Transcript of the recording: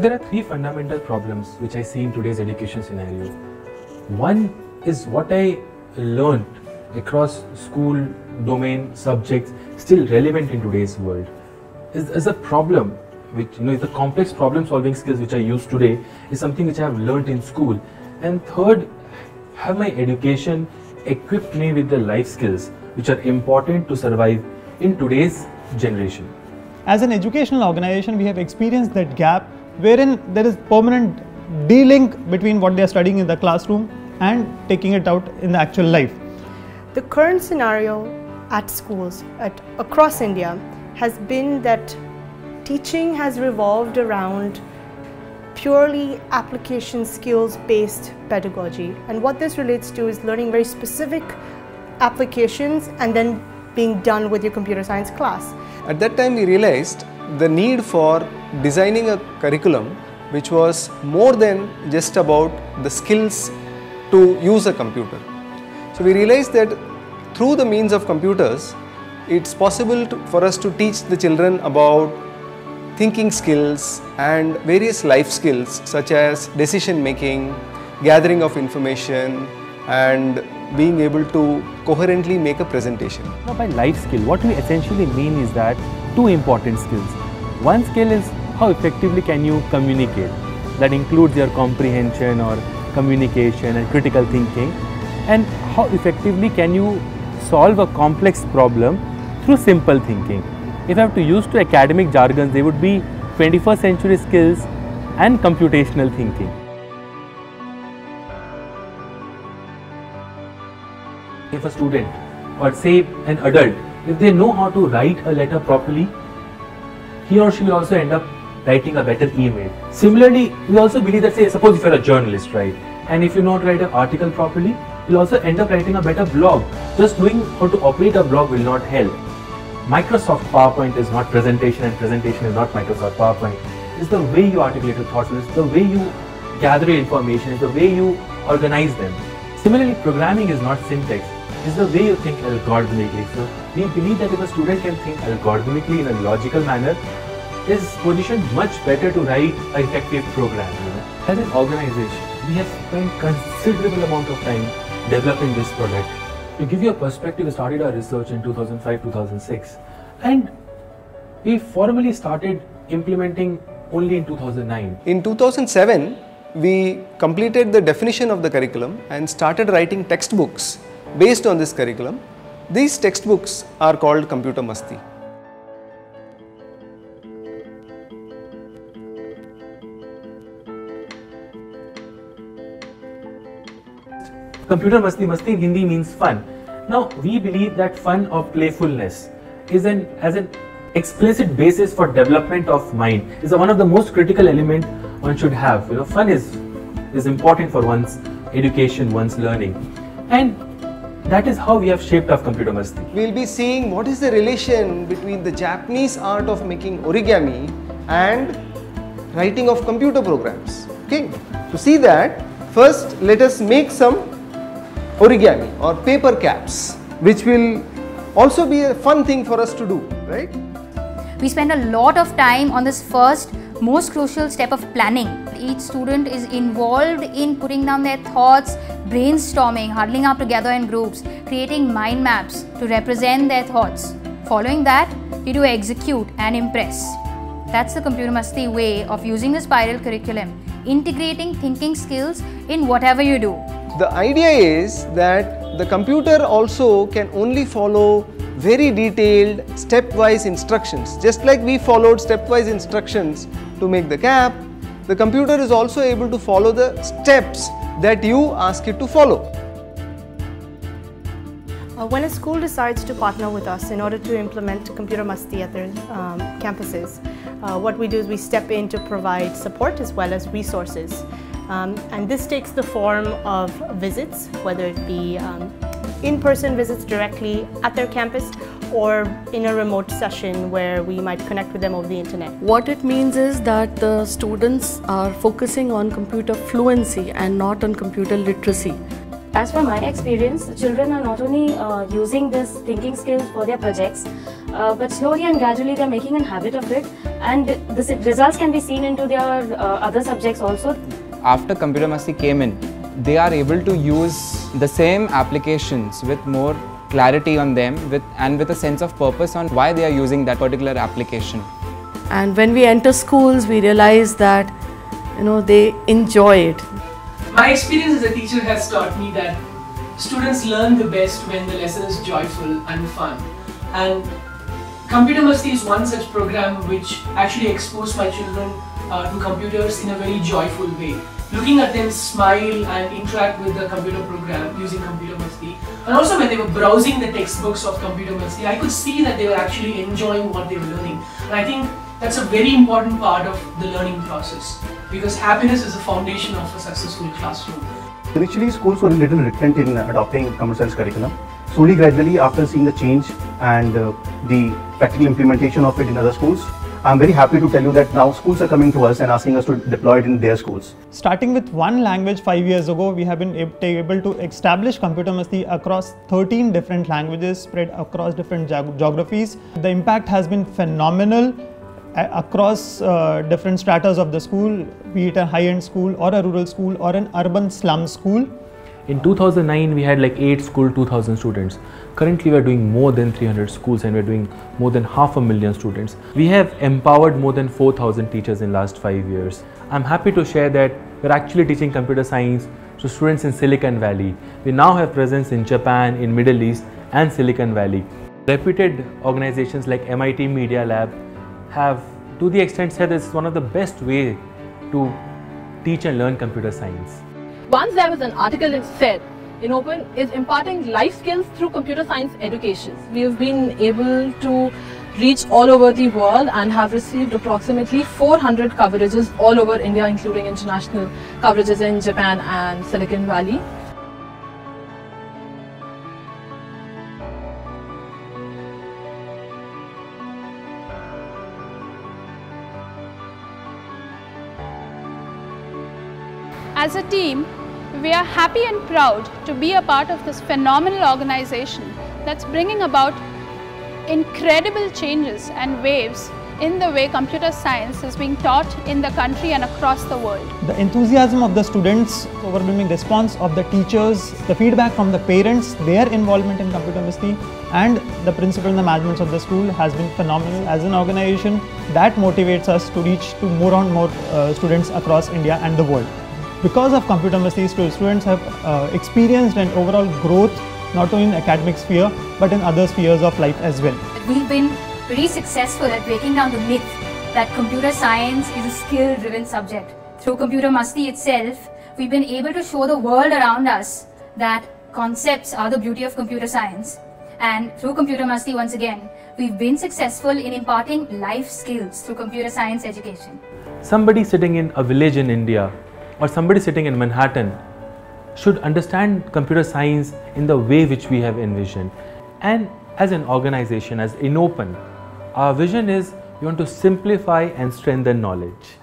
There are three fundamental problems which I see in today's education scenario. One is what I learned across school, domain, subjects, still relevant in today's world. Is, is a problem which, you know, the complex problem solving skills which I use today is something which I have learned in school. And third, have my education equipped me with the life skills which are important to survive in today's generation. As an educational organization, we have experienced that gap wherein there is permanent de-link between what they are studying in the classroom and taking it out in the actual life. The current scenario at schools at, across India has been that teaching has revolved around purely application skills based pedagogy. And what this relates to is learning very specific applications and then being done with your computer science class. At that time we realized the need for designing a curriculum which was more than just about the skills to use a computer. So we realized that through the means of computers it's possible to, for us to teach the children about thinking skills and various life skills such as decision making, gathering of information and being able to coherently make a presentation. Now by life skill, what we essentially mean is that two important skills. One skill is how effectively can you communicate. That includes your comprehension or communication and critical thinking. And how effectively can you solve a complex problem through simple thinking. If I have to use two academic jargons, they would be 21st century skills and computational thinking. If a student or say an adult, if they know how to write a letter properly, he or she will also end up writing a better email. Similarly, we also believe that say suppose if you're a journalist, right? And if you to write an article properly, you'll also end up writing a better blog. Just knowing how to operate a blog will not help. Microsoft PowerPoint is not presentation and presentation is not Microsoft PowerPoint. It's the way you articulate your thoughts, it's the way you gather information, it's the way you organize them. Similarly, programming is not syntax, it's the way you think algorithmically. So we believe that if a student can think algorithmically in a logical manner, is positioned much better to write an effective program. You know? As an organization, we have spent considerable amount of time developing this product. To give you a perspective, we started our research in 2005-2006 and we formally started implementing only in 2009. In 2007, we completed the definition of the curriculum and started writing textbooks based on this curriculum. These textbooks are called Computer Masti. Computer Masti Masti in Hindi means fun. Now we believe that fun or playfulness is an as an explicit basis for development of mind is one of the most critical element one should have. You know, fun is is important for one's education, one's learning, and that is how we have shaped up Computer Masti. We'll be seeing what is the relation between the Japanese art of making origami and writing of computer programs. Okay, to see that, first let us make some origami or paper caps, which will also be a fun thing for us to do, right? We spend a lot of time on this first most crucial step of planning. Each student is involved in putting down their thoughts, brainstorming, huddling up together in groups, creating mind maps to represent their thoughts. Following that, you do execute and impress. That's the Computer Masti way of using the spiral curriculum, integrating thinking skills in whatever you do. The idea is that the computer also can only follow very detailed stepwise instructions. Just like we followed stepwise instructions to make the cap, the computer is also able to follow the steps that you ask it to follow. Uh, when a school decides to partner with us in order to implement Computer Masti at their um, campuses, uh, what we do is we step in to provide support as well as resources. Um, and this takes the form of visits, whether it be um, in-person visits directly at their campus or in a remote session where we might connect with them over the internet. What it means is that the students are focusing on computer fluency and not on computer literacy. As per my experience, children are not only uh, using this thinking skills for their projects, uh, but slowly and gradually they're making a habit of it and the results can be seen into their uh, other subjects also. after Computer Masti came in, they are able to use the same applications with more clarity on them with, and with a sense of purpose on why they are using that particular application. And when we enter schools, we realize that you know they enjoy it. My experience as a teacher has taught me that students learn the best when the lesson is joyful and fun. And Computer Masti is one such program which actually exposed my children uh, to computers in a very joyful way. Looking at them smile and interact with the computer program using Computer Masti. And also when they were browsing the textbooks of Computer Masti, I could see that they were actually enjoying what they were learning. And I think that's a very important part of the learning process because happiness is the foundation of a successful classroom. Initially, schools were a little reluctant in adopting computer science curriculum. Slowly, gradually, after seeing the change and uh, the practical implementation of it in other schools, I'm very happy to tell you that now schools are coming to us and asking us to deploy it in their schools. Starting with one language five years ago, we have been able to establish Computer Masti across 13 different languages spread across different geographies. The impact has been phenomenal across uh, different stratas of the school, be it a high-end school or a rural school or an urban slum school. In 2009, we had like 8 school, 2000 students. Currently, we are doing more than 300 schools and we're doing more than half a million students. We have empowered more than 4,000 teachers in last 5 years. I'm happy to share that we're actually teaching computer science to students in Silicon Valley. We now have presence in Japan, in Middle East and Silicon Valley. Reputed organizations like MIT Media Lab have to the extent said this is one of the best way to teach and learn computer science. Once there was an article that said InOpen is imparting life skills through computer science education. We have been able to reach all over the world and have received approximately 400 coverages all over India, including international coverages in Japan and Silicon Valley. As a team, we are happy and proud to be a part of this phenomenal organization that's bringing about incredible changes and waves in the way computer science is being taught in the country and across the world. The enthusiasm of the students, overwhelming response of the teachers, the feedback from the parents, their involvement in Computer Masti, and the principal and the management of the school has been phenomenal. As an organization, that motivates us to reach to more and more uh, students across India and the world. Because of Computer Masti, stu- students have uh, experienced an overall growth not only in academic sphere but in other spheres of life as well. We've been pretty successful at breaking down the myth that computer science is a skill driven subject. Through Computer Masti itself, we've been able to show the world around us that concepts are the beauty of computer science. And through Computer Masti, once again, we've been successful in imparting life skills through computer science education. Somebody sitting in a village in India or somebody sitting in Manhattan should understand computer science in the way which we have envisioned. And as an organization, as InOpen, our vision is we want to simplify and strengthen knowledge.